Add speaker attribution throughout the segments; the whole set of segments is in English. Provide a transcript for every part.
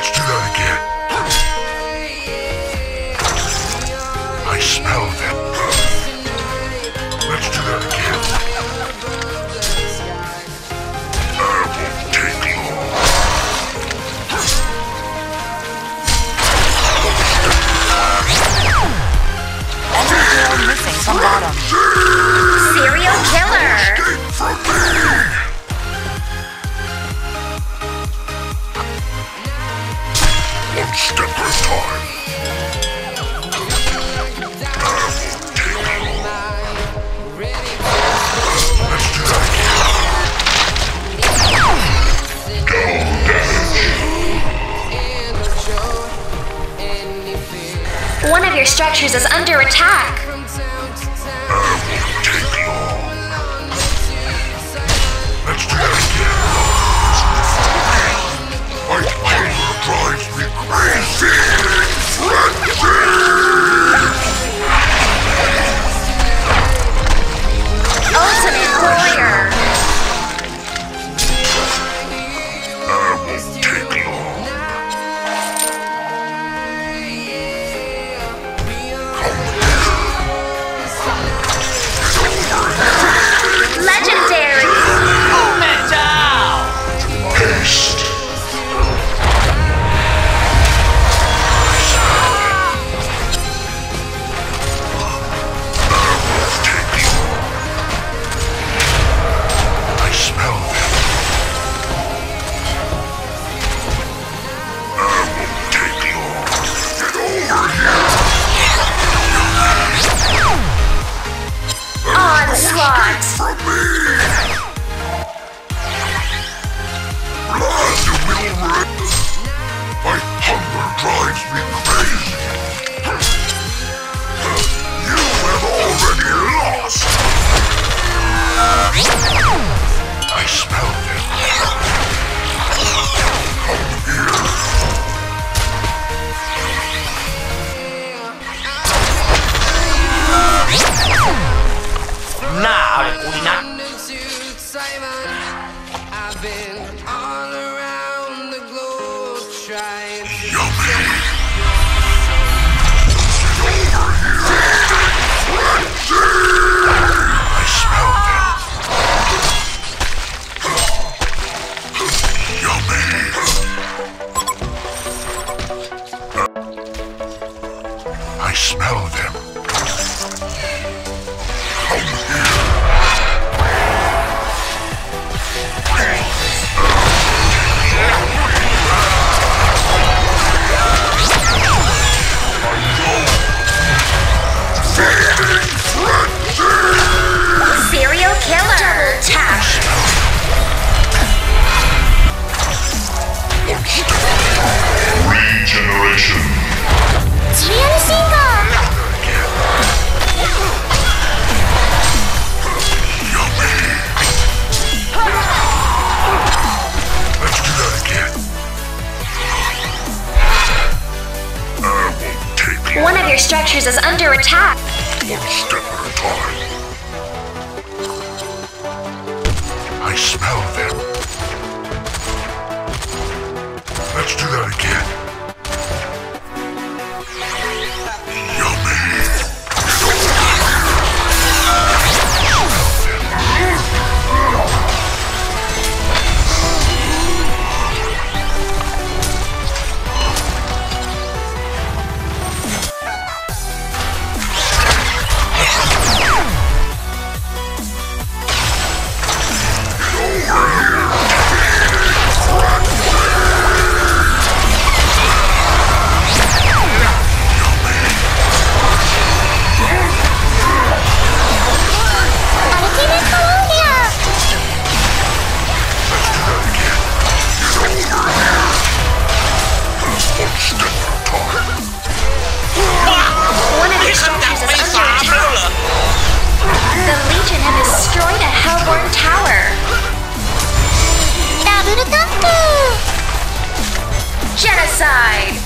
Speaker 1: Let's do that again. I smell them. Let's do that again. I will take long.
Speaker 2: Enemy drone missing from bottom.
Speaker 3: Jesus Is under attack. One
Speaker 1: step at a time. I smell them. Let's do that again. side.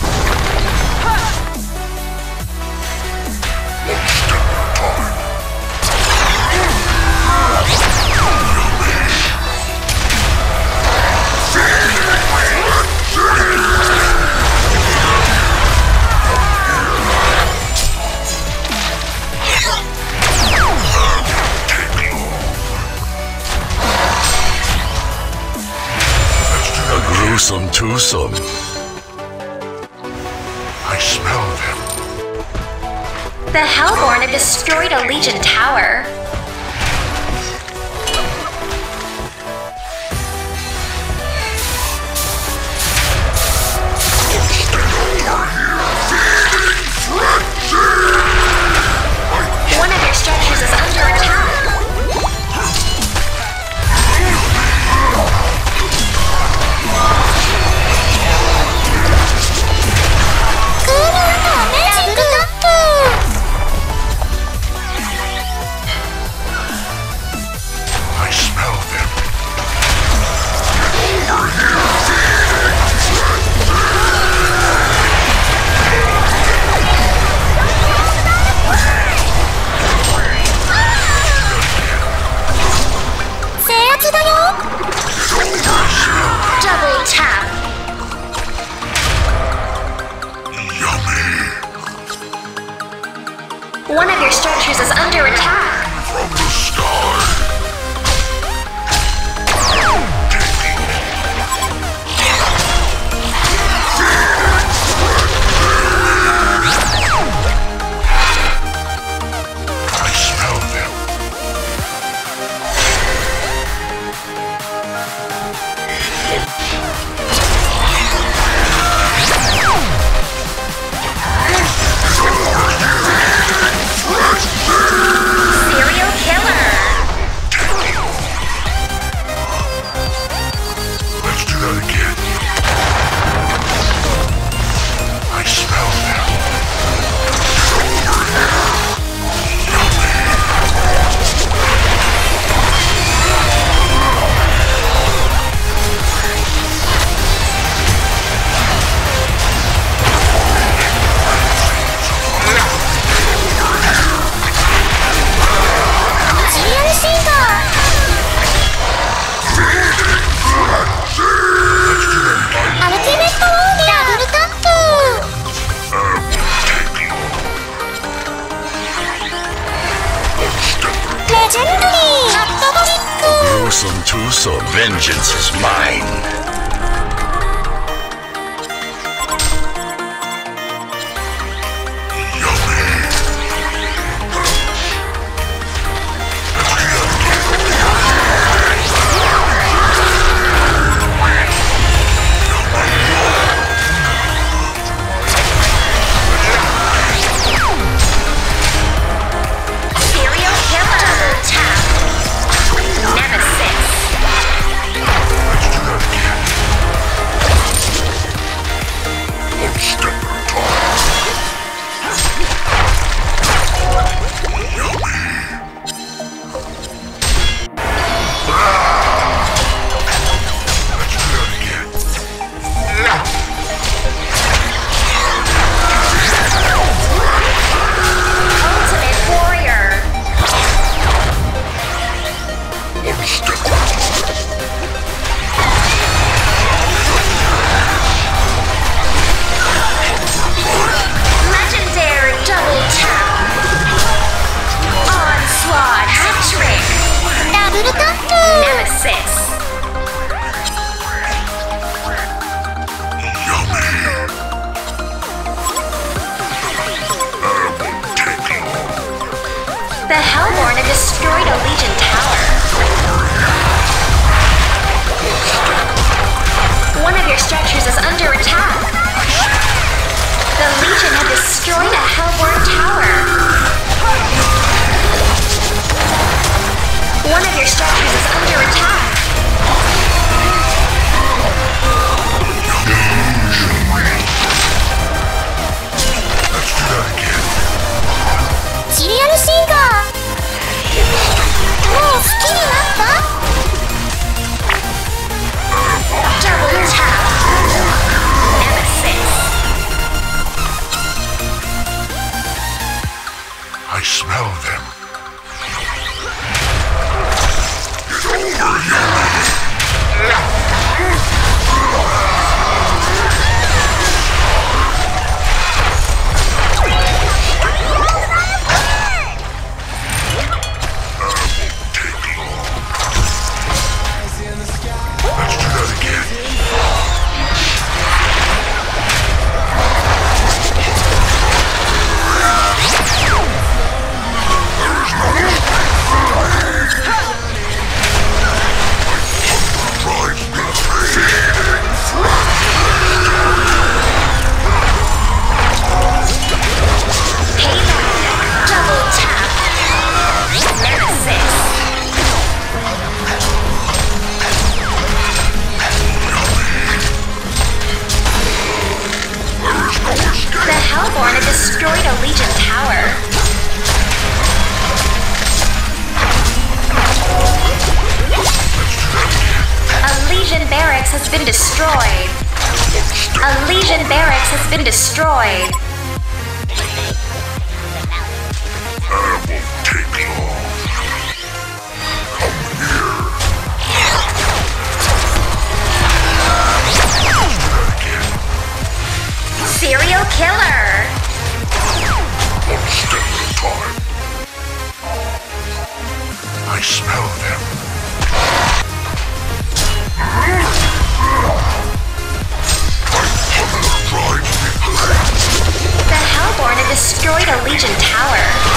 Speaker 3: gruesome twosome.
Speaker 2: The Hellborn have destroyed a Legion tower.
Speaker 3: And over
Speaker 2: here, Feeding
Speaker 3: frenzy!
Speaker 2: One of your structures is under attack.
Speaker 3: legendary! to twosome, vengeance is mine!
Speaker 2: their structures is under attack. The Legion have destroyed a Hellborn tower. One of your structures is under
Speaker 3: Hellborn and destroyed a Legion tower. A Legion barracks has been destroyed. A Legion barracks has been destroyed.
Speaker 2: serial killer. Have destroyed
Speaker 4: a Legion tower.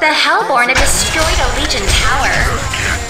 Speaker 3: The Hellborn have destroyed a Legion tower.